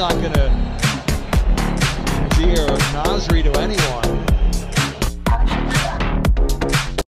not going to dear Nasri to